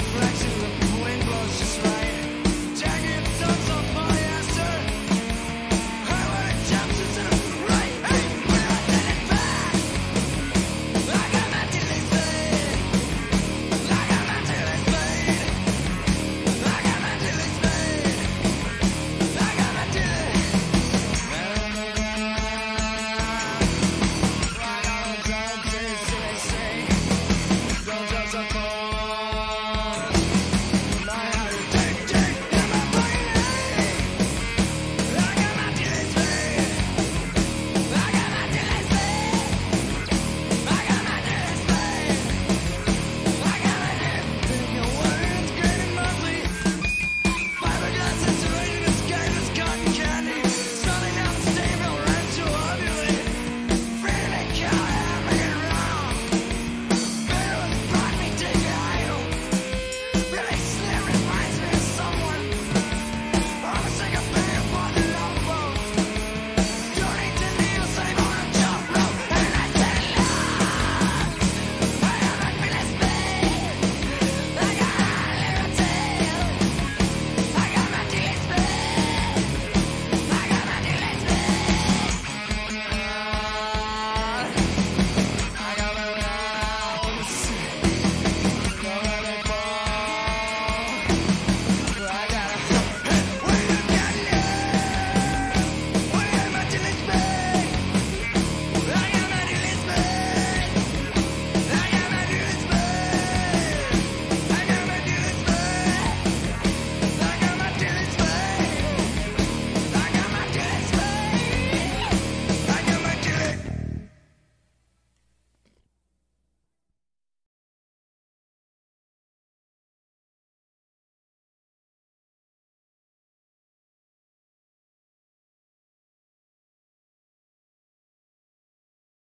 Flexing.